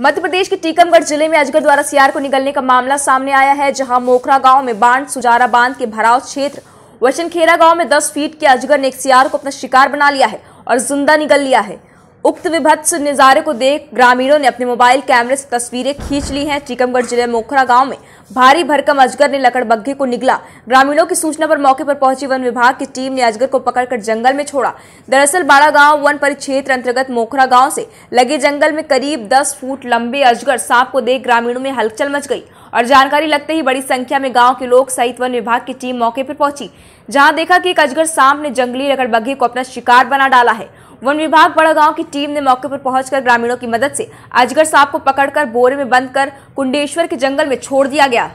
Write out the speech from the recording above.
मध्य प्रदेश के टीकमगढ़ ज़िले में अजगर द्वारा सियार को निगलने का मामला सामने आया है, जहाँ मोखरा गाँव में बाँध, सुजारा बाँध के भराव क्षेत्र वचनखेरा गाँव में 10 फीट के अजगर ने एक सियार को अपना शिकार बना लिया है और ज़िंदा निगल लिया है। उक्त विभत्स नजारे को देख ग्रामीणों ने अपने मोबाइल कैमरे से तस्वीरें खींच ली हैं। टीकमगढ़ ज़िले मोखरा गाँव में भारी भरकम अजगर ने लकड़बग्घे को निगला। ग्रामीणों की सूचना पर मौके पर पहुँची वन विभाग की टीम ने अजगर को पकड़कर जंगल में छोड़ा। दरअसल बाड़ा गाँव वन परिक्षेत्र अंतर्गत मोखरा गाँव से लगे जंगल में करीब 10 फुट लंबे अजगर सांप को देख ग्रामीणों में हलचल मच गई। और जानकारी लगते ही बड़ी संख्या में गाँव के लोग सहित वन विभाग की टीम मौके पर पहुँची, जहाँ देखा कि एक अजगर सांप ने जंगली लकड़बग्घे को अपना शिकार बना डाला है। वन विभाग बड़ा गाँव की टीम ने मौके पर पहुंचकर ग्रामीणों की मदद से अजगर सांप को पकड़कर बोरे में बंद कर कुंडेश्वर के जंगल में छोड़ दिया गया।